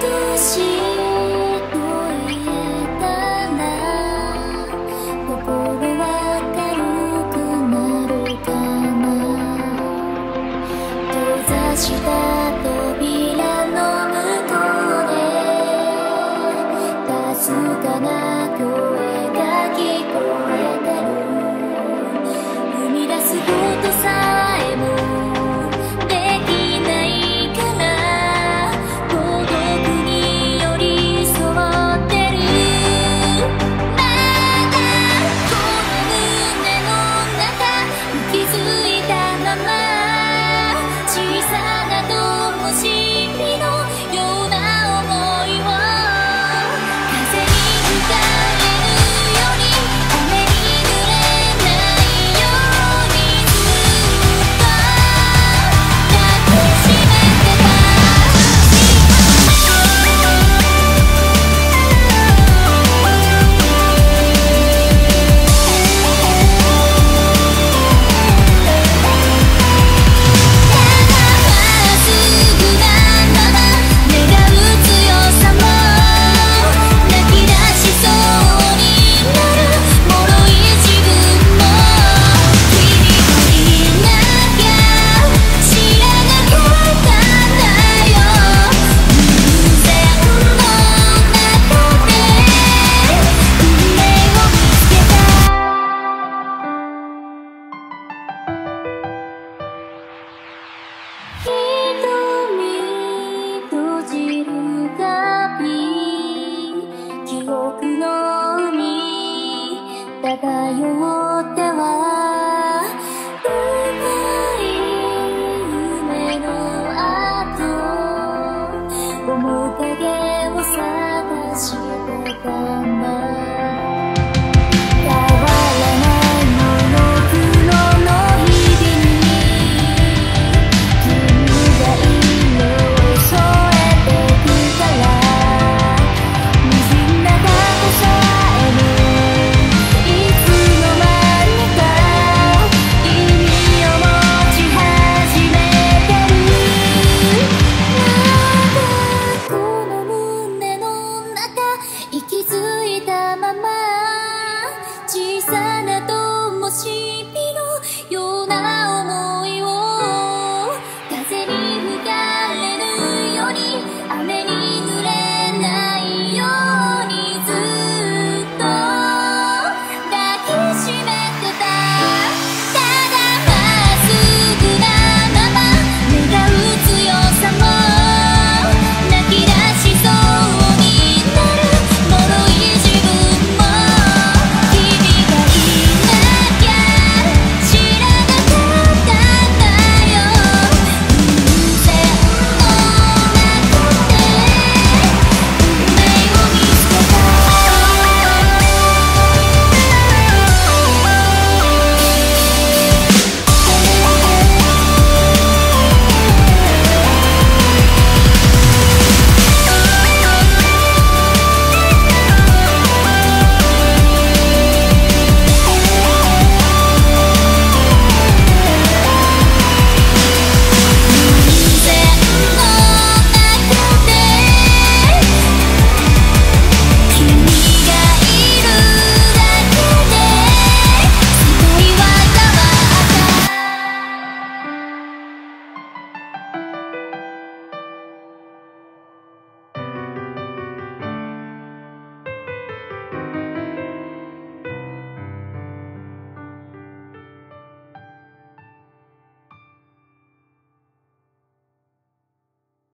として漂って